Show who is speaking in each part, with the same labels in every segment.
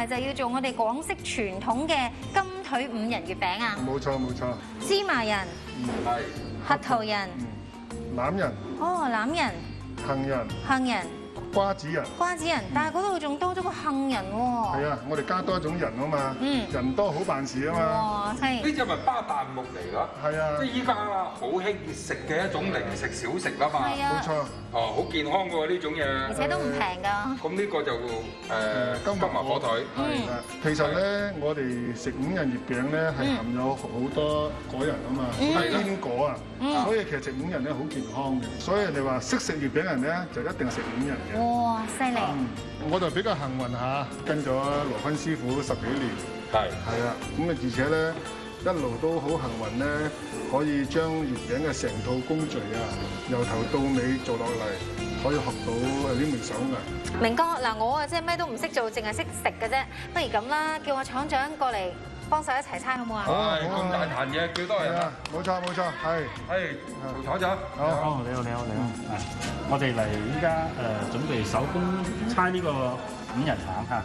Speaker 1: 咪就要做我哋廣式傳統嘅金腿五仁月餅啊？
Speaker 2: 冇錯冇錯，
Speaker 1: 芝麻人、
Speaker 3: 係。
Speaker 1: 核桃仁、
Speaker 2: 嗯，欖仁、
Speaker 1: 哦欖仁、
Speaker 2: 杏仁、
Speaker 1: 杏仁、
Speaker 2: 瓜子仁。
Speaker 1: 瓜子仁，但係嗰度仲多咗個杏仁喎。
Speaker 2: 係啊，我哋加多一種人啊嘛，
Speaker 1: 嗯
Speaker 2: 人多好辦事啊嘛，
Speaker 1: 哇，係
Speaker 3: 呢只咪巴旦木嚟咯。
Speaker 2: 係啊
Speaker 3: 即係，依家好興食嘅一種零食小食啦嘛。
Speaker 1: 係啊
Speaker 2: 冇錯，
Speaker 3: 哦，好健康喎呢種嘢。
Speaker 1: 而且都唔平㗎。
Speaker 3: 咁呢個就誒金麻火腿。
Speaker 1: 嗯
Speaker 2: 係啊。其實咧，我哋食五仁月餅咧係含有好多果仁啊嘛，好多
Speaker 3: 係
Speaker 2: 堅果啊，所以其實食五仁咧好健康嘅。所以人哋話識食月餅人咧就一定食五仁嘅。
Speaker 1: 哇，犀利！
Speaker 2: 嗯，我就比較幸運下，跟咗羅坤師傅十幾年，
Speaker 3: 係。
Speaker 2: 係啊，咁啊而且咧一路都好幸運咧，可以將月餅嘅成套工序啊，由頭到尾做落嚟，可以學到誒呢門手藝。
Speaker 1: 明哥，嗱我啊即係咩都唔識做，淨係識食嘅啫。不如咁啦，叫我廠長過嚟幫手一齊猜好唔好啊？
Speaker 3: 係咁大壇嘢，幾多人啊
Speaker 2: 冇錯冇錯，係。
Speaker 3: 係曹廠長。
Speaker 2: 好
Speaker 4: 哦，你好，你好，你好。係，我哋嚟依家誒準備手工猜呢個五仁餡嚇。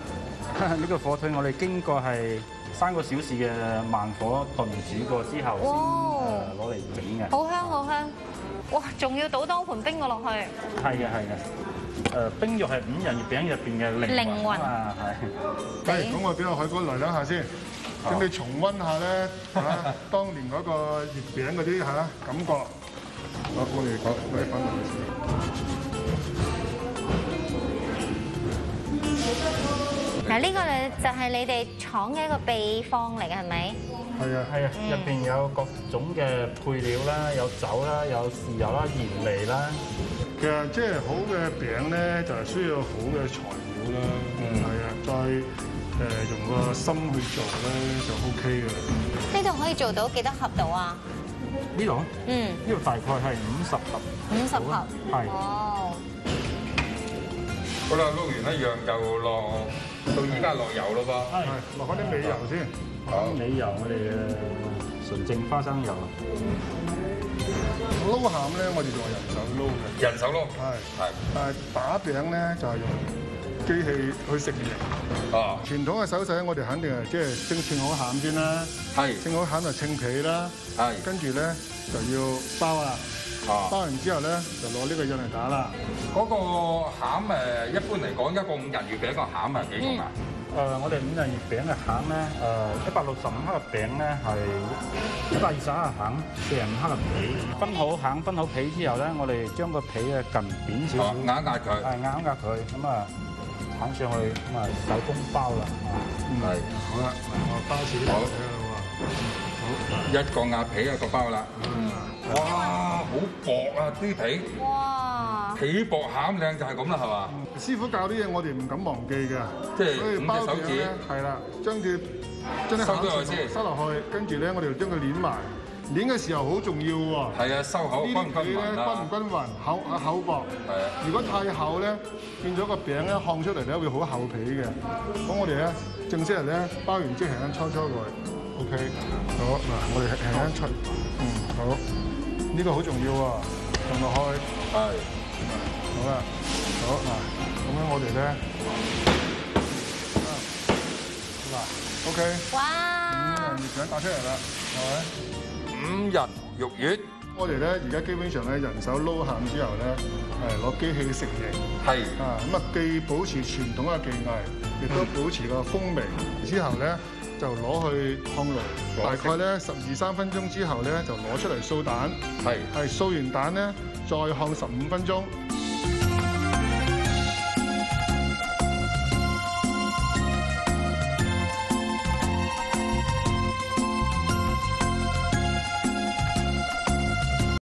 Speaker 4: 呢個火腿我哋經過係三個小時嘅慢火燉煮過之後誒攞嚟整嘅。
Speaker 1: 好香好香！哇，仲要倒多盤冰我落去。
Speaker 4: 係嘅，係嘅。誒冰肉係五仁月餅入邊嘅靈
Speaker 1: 靈魂
Speaker 4: 魂啊，係。
Speaker 2: 係，咁我俾我海哥嚟兩下先，咁你重温下咧嚇，當年嗰個月餅嗰啲嚇感覺。我我哋講我哋講落去先。
Speaker 1: 嗱，呢個咧就係你哋廠嘅一個秘方嚟嘅，係咪？
Speaker 2: 係啊，
Speaker 4: 係啊，入邊有各種嘅配料啦，有酒啦，有豉油啦、鹽味啦。
Speaker 2: 其實即係好嘅餅咧，就係需要好嘅材料啦。係啊，再誒用個心去做咧就 OK 嘅。
Speaker 1: 呢度可以做到幾多盒到啊？
Speaker 4: 呢度
Speaker 1: 嗯，
Speaker 4: 呢度大概係五十盒。
Speaker 1: 五十盒。
Speaker 4: 係
Speaker 1: 哦，
Speaker 3: 好啦，撈完一樣就落到而家落油咯噃。
Speaker 2: 係落翻啲美油先。
Speaker 3: 好。
Speaker 4: 美油，我哋嘅純正花生油。
Speaker 2: 撈餡咧，我哋用人手撈嘅。
Speaker 3: 人手撈。
Speaker 2: 係
Speaker 3: 係。
Speaker 2: 但係打餅咧就係用機器去食型。
Speaker 3: 啊。
Speaker 2: 傳統嘅手勢，我哋肯定係即係先稱好餡先啦，
Speaker 3: 係。
Speaker 2: 稱好餡就稱皮啦，
Speaker 3: 係。
Speaker 2: 跟住咧就要包啦，
Speaker 3: 啊。
Speaker 2: 包完之後咧就攞呢個印嚟打啦。
Speaker 3: 嗰個餡誒，一般嚟講，一個五仁月餅個餡係幾重啊？
Speaker 4: 誒、我哋五仁月餅嘅餡咧，誒一百六十五克嘅餅咧係一百二十克嘅餡，四十五克嘅皮。分好餡，分好皮之後咧，我哋將個皮嘅近扁少
Speaker 3: 哦
Speaker 4: 少，，
Speaker 3: 壓壓佢。
Speaker 4: 係壓一壓佢，咁啊鏟上去，咁啊手工包啦。啊
Speaker 3: 係。
Speaker 2: 好啦，我包少啲
Speaker 3: 好
Speaker 2: 俾你啦
Speaker 3: 一個鴨皮一個包啦。哇，好薄啊啲皮，
Speaker 1: 哇！
Speaker 3: 皮薄餡靚就係咁啦，係嘛？
Speaker 2: 喎。師傅教啲嘢我哋唔敢忘記嘅，
Speaker 3: 即係
Speaker 2: 所以包
Speaker 3: 五隻手指
Speaker 2: 係啦，將佢將啲餡
Speaker 3: 佢先
Speaker 2: 塞落去，跟住咧我哋就將佢攣埋，攣嘅時候好重要喎。
Speaker 3: 係啊，收口均唔均勻啦。
Speaker 2: 均唔均勻，厚啊厚薄。
Speaker 3: 係啊。
Speaker 2: 如果太厚咧，變咗個餅咧烘出嚟咧會好厚皮嘅。咁我哋咧正式嚟咧包完之後輕輕搓搓佢，OK。好嗱，我哋輕輕搓，嗯好，呢個好重要喎，放落去，
Speaker 3: 係。
Speaker 2: 好啦，好嗱，咁樣我哋咧，啊嗱，OK，
Speaker 1: 哇
Speaker 2: 五！仁月餅打出嚟啦，係咪？
Speaker 3: 五仁肉丸
Speaker 2: 我哋咧而家基本上咧人手撈餡之後咧，係攞機器食型。
Speaker 3: 係。
Speaker 2: 啊，咁啊既保持傳統嘅技藝，亦都保持個風味。之後咧就攞去烘爐，大概咧十二三分鐘之後咧就攞出嚟掃蛋，
Speaker 3: 係。
Speaker 2: 係掃完蛋咧再烘十五分鐘，